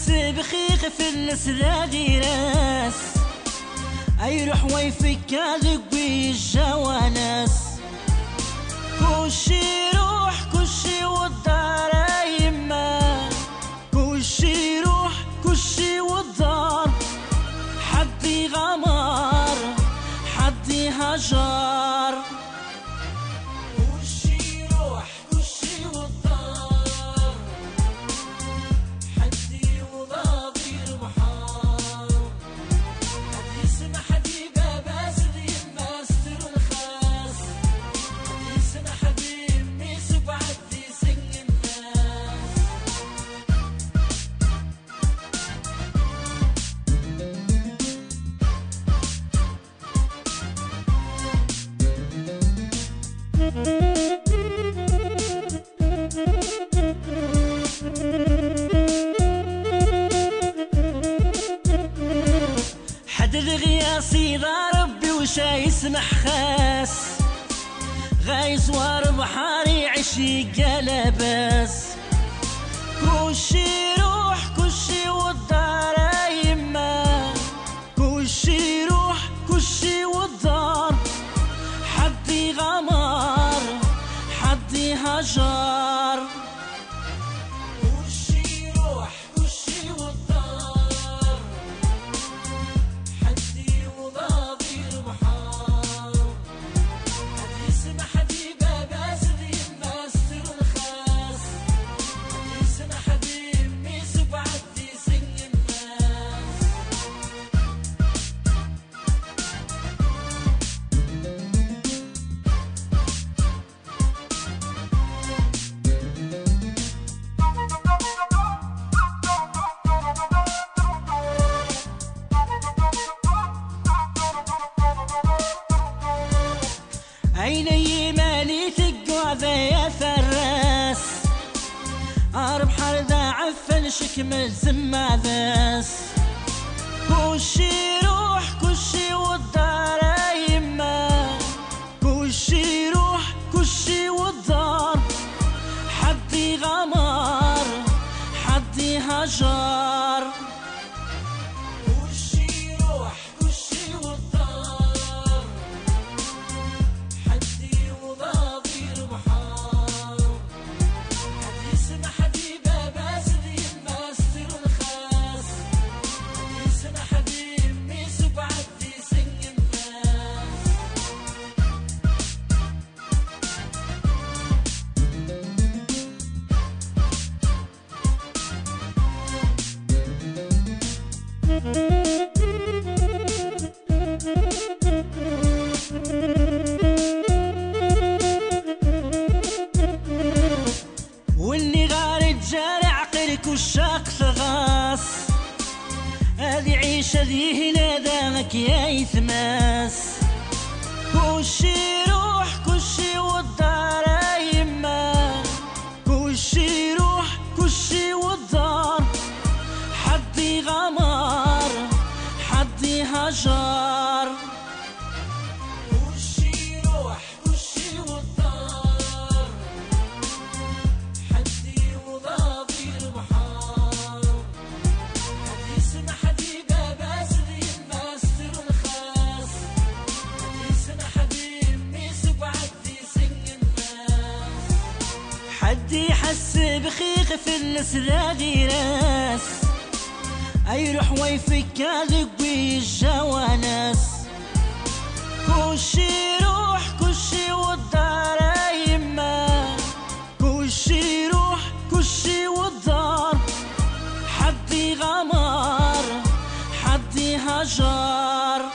يحس بخيخ في الاسرادي راس ايروح ويفك ذقبي الجوانس كلشي يروح كلشي والدار يما. كلشي يروح كلشي والدار. حدي غمار حدي هجار. حد الغياصي ذا ربي وشا يسمح خاس. غايز وار بحاري عشي قلبس كلشي حدي تقعد يا فراس أربح ذا عفن شكمل زماذاس كلشي يروح كلشي والدار يما. كلشي يروح كلشي والدار. حدي غمار حدي هجار. ذي هنا ذاك يا يثماس يروح كلشي والدار يما. كلشي كلشي والدار. حدي غمار حدي بدي حس بخيق في السراجي ناس يروح ويفك عذق الجوانس كوشي روح كوشي والدار يما. كوشي روح كوشي والدار. حدي غمار حدي هجر